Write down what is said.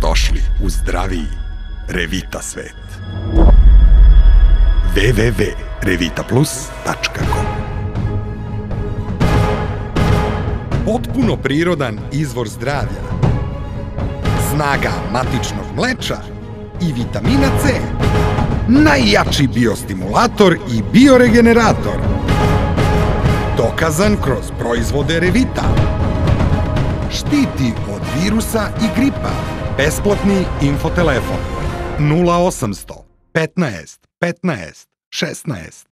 Dobrodošli u zdraviji Revita svet. www.revitaplus.com Potpuno prirodan izvor zdravlja. Snaga matičnog mleča i vitamina C. Najjači biostimulator i bioregenerator. Dokazan kroz proizvode Revita. Štiti od virusa i gripa. Besplatni infotelefon. 0800 15 15 16